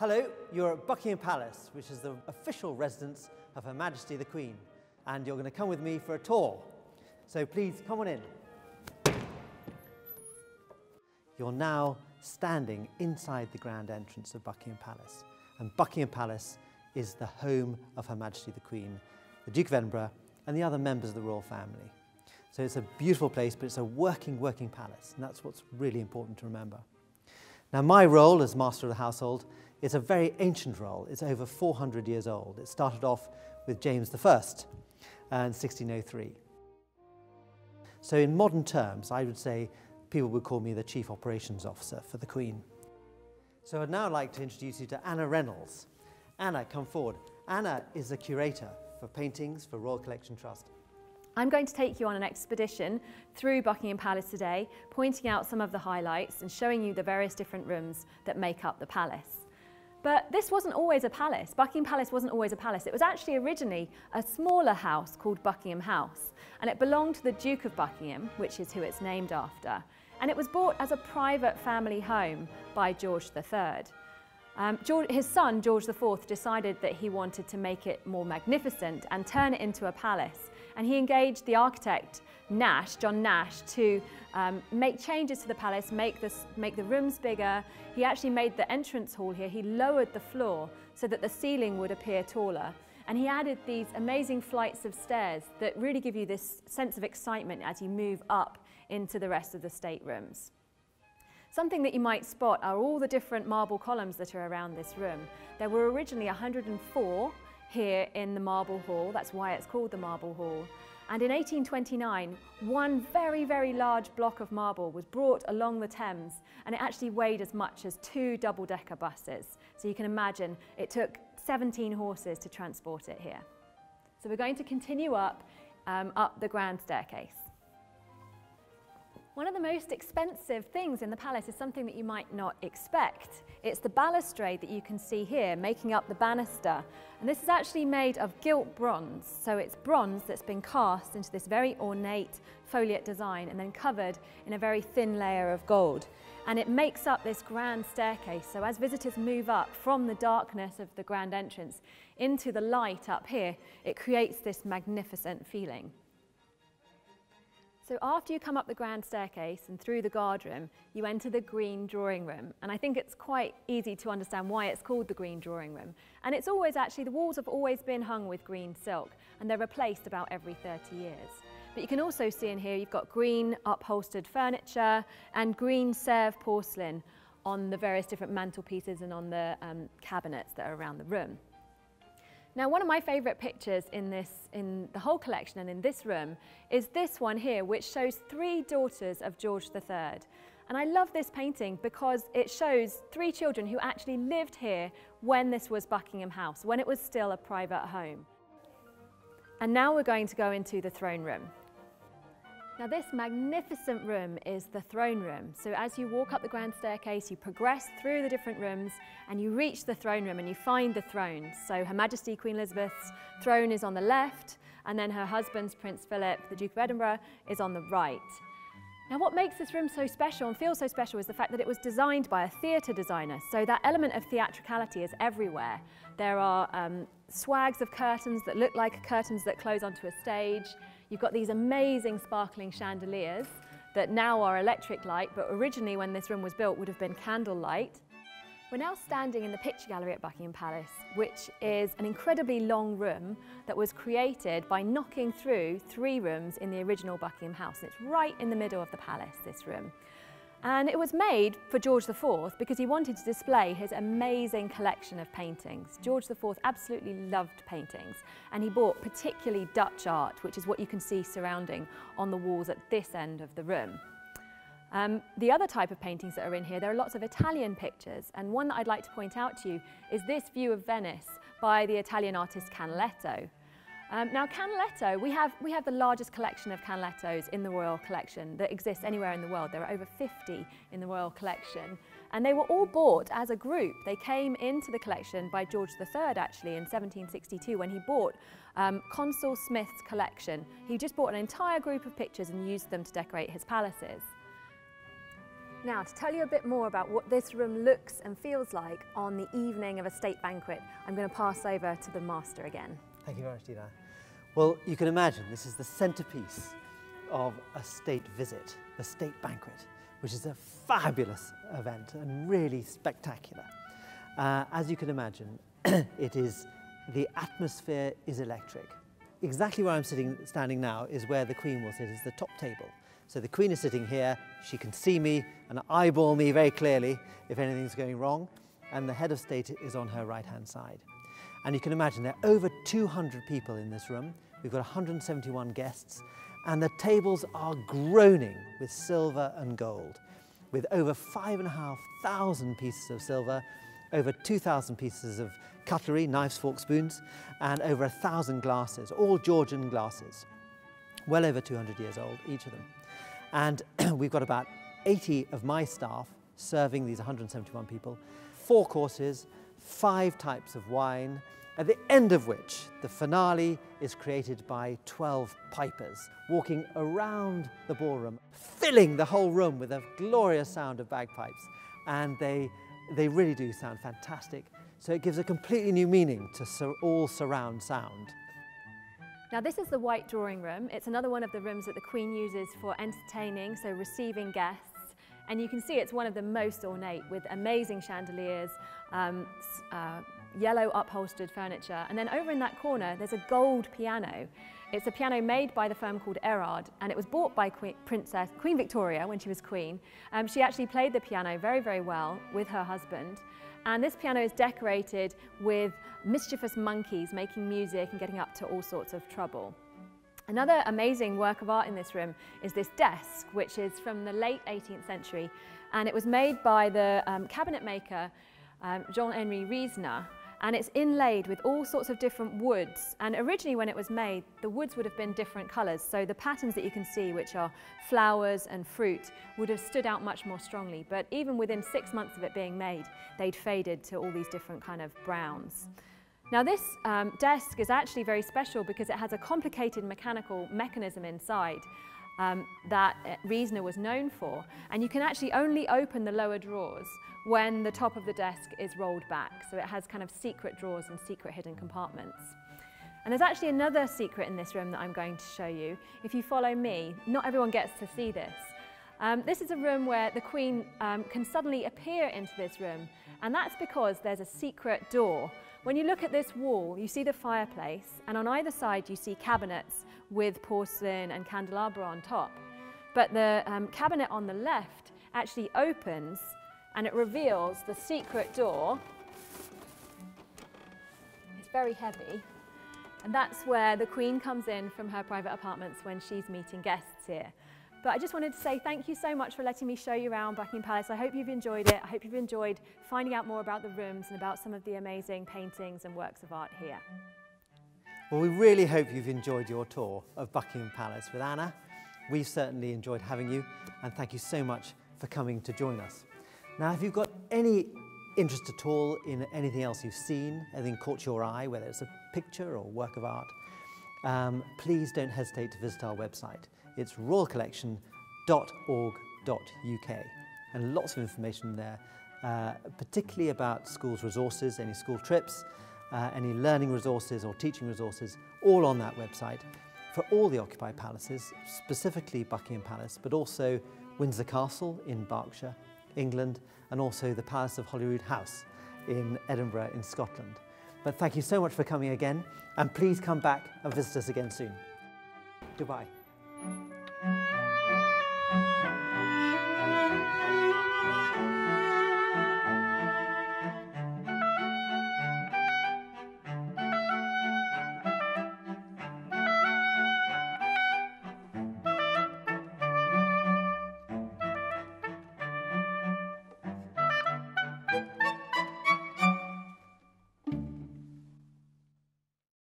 Hello, you're at Buckingham Palace, which is the official residence of Her Majesty the Queen, and you're going to come with me for a tour. So please come on in. You're now standing inside the grand entrance of Buckingham Palace, and Buckingham Palace is the home of Her Majesty the Queen, the Duke of Edinburgh, and the other members of the royal family. So it's a beautiful place, but it's a working, working palace, and that's what's really important to remember. Now, my role as master of the household is a very ancient role. It's over 400 years old. It started off with James I in 1603. So in modern terms, I would say people would call me the Chief Operations Officer for the Queen. So I'd now like to introduce you to Anna Reynolds. Anna, come forward. Anna is the curator for paintings for Royal Collection Trust. I'm going to take you on an expedition through Buckingham Palace today, pointing out some of the highlights and showing you the various different rooms that make up the palace. But this wasn't always a palace. Buckingham Palace wasn't always a palace. It was actually originally a smaller house called Buckingham House, and it belonged to the Duke of Buckingham, which is who it's named after. And it was bought as a private family home by George III. Um, George, his son, George IV, decided that he wanted to make it more magnificent and turn it into a palace and he engaged the architect Nash, John Nash, to um, make changes to the palace, make, this, make the rooms bigger. He actually made the entrance hall here, he lowered the floor so that the ceiling would appear taller. And he added these amazing flights of stairs that really give you this sense of excitement as you move up into the rest of the staterooms. Something that you might spot are all the different marble columns that are around this room. There were originally 104 here in the Marble Hall. That's why it's called the Marble Hall. And in 1829, one very, very large block of marble was brought along the Thames and it actually weighed as much as two double-decker buses. So you can imagine it took 17 horses to transport it here. So we're going to continue up, um, up the grand staircase. One of the most expensive things in the palace is something that you might not expect. It's the balustrade that you can see here, making up the banister. And this is actually made of gilt bronze. So it's bronze that's been cast into this very ornate foliate design and then covered in a very thin layer of gold. And it makes up this grand staircase. So as visitors move up from the darkness of the grand entrance into the light up here, it creates this magnificent feeling. So after you come up the grand staircase and through the guardroom, you enter the green drawing room. And I think it's quite easy to understand why it's called the green drawing room. And it's always actually, the walls have always been hung with green silk and they're replaced about every 30 years. But you can also see in here, you've got green upholstered furniture and green Sèvres porcelain on the various different mantelpieces and on the um, cabinets that are around the room. Now, one of my favourite pictures in, this, in the whole collection and in this room is this one here, which shows three daughters of George III. And I love this painting because it shows three children who actually lived here when this was Buckingham House, when it was still a private home. And now we're going to go into the throne room. Now this magnificent room is the throne room. So as you walk up the grand staircase, you progress through the different rooms and you reach the throne room and you find the thrones. So Her Majesty Queen Elizabeth's throne is on the left and then her husband's Prince Philip, the Duke of Edinburgh, is on the right. Now what makes this room so special and feels so special is the fact that it was designed by a theatre designer. So that element of theatricality is everywhere. There are um, swags of curtains that look like curtains that close onto a stage. You've got these amazing sparkling chandeliers that now are electric light, but originally when this room was built would have been candle light. We're now standing in the picture gallery at Buckingham Palace, which is an incredibly long room that was created by knocking through three rooms in the original Buckingham House. And it's right in the middle of the palace, this room. And it was made for George IV because he wanted to display his amazing collection of paintings. George IV absolutely loved paintings and he bought particularly Dutch art, which is what you can see surrounding on the walls at this end of the room. Um, the other type of paintings that are in here, there are lots of Italian pictures and one that I'd like to point out to you is this view of Venice by the Italian artist Canaletto. Um, now Canaletto, we have, we have the largest collection of Canalettos in the Royal Collection that exists anywhere in the world. There are over 50 in the Royal Collection. And they were all bought as a group. They came into the collection by George III actually in 1762 when he bought um, Consul Smith's collection. He just bought an entire group of pictures and used them to decorate his palaces. Now, to tell you a bit more about what this room looks and feels like on the evening of a state banquet, I'm going to pass over to the master again. Thank you very much, Dina. Well, you can imagine this is the centerpiece of a state visit, a state banquet, which is a fabulous event and really spectacular. Uh, as you can imagine, it is, the atmosphere is electric. Exactly where I'm sitting, standing now is where the Queen will sit, is the top table. So the Queen is sitting here, she can see me and eyeball me very clearly if anything's going wrong, and the head of state is on her right-hand side. And you can imagine there are over 200 people in this room. We've got 171 guests, and the tables are groaning with silver and gold, with over 5,500 pieces of silver, over 2,000 pieces of cutlery, knives, forks, spoons, and over 1,000 glasses, all Georgian glasses, well over 200 years old, each of them. And we've got about 80 of my staff serving these 171 people, four courses, five types of wine, at the end of which the finale is created by 12 pipers walking around the ballroom, filling the whole room with a glorious sound of bagpipes. And they, they really do sound fantastic. So it gives a completely new meaning to sur all surround sound. Now this is the White Drawing Room. It's another one of the rooms that the Queen uses for entertaining, so receiving guests. And you can see it's one of the most ornate with amazing chandeliers, um, uh, yellow upholstered furniture. And then over in that corner, there's a gold piano. It's a piano made by the firm called Erard, and it was bought by Queen, Princess, Queen Victoria when she was Queen. Um, she actually played the piano very, very well with her husband. And this piano is decorated with mischievous monkeys making music and getting up to all sorts of trouble. Another amazing work of art in this room is this desk, which is from the late 18th century, and it was made by the um, cabinet maker um, Jean-Henri Riesener, and it's inlaid with all sorts of different woods. And originally when it was made, the woods would have been different colours. So the patterns that you can see, which are flowers and fruit, would have stood out much more strongly. But even within six months of it being made, they'd faded to all these different kind of browns. Now this um, desk is actually very special because it has a complicated mechanical mechanism inside um, that Riesener was known for. And you can actually only open the lower drawers when the top of the desk is rolled back. So it has kind of secret drawers and secret hidden compartments. And there's actually another secret in this room that I'm going to show you. If you follow me, not everyone gets to see this. Um, this is a room where the Queen um, can suddenly appear into this room, and that's because there's a secret door. When you look at this wall, you see the fireplace, and on either side you see cabinets with porcelain and candelabra on top. But the um, cabinet on the left actually opens and it reveals the secret door. It's very heavy. And that's where the Queen comes in from her private apartments when she's meeting guests here. But I just wanted to say thank you so much for letting me show you around Buckingham Palace. I hope you've enjoyed it. I hope you've enjoyed finding out more about the rooms and about some of the amazing paintings and works of art here. Well, we really hope you've enjoyed your tour of Buckingham Palace with Anna. We've certainly enjoyed having you, and thank you so much for coming to join us. Now, if you've got any interest at all in anything else you've seen, anything caught your eye, whether it's a picture or work of art, um, please don't hesitate to visit our website. It's royalcollection.org.uk and lots of information there, uh, particularly about schools resources, any school trips, uh, any learning resources or teaching resources, all on that website. For all the occupied palaces, specifically Buckingham Palace, but also Windsor Castle in Berkshire, England, and also the Palace of Holyroodhouse in Edinburgh in Scotland. But thank you so much for coming again, and please come back and visit us again soon. Goodbye.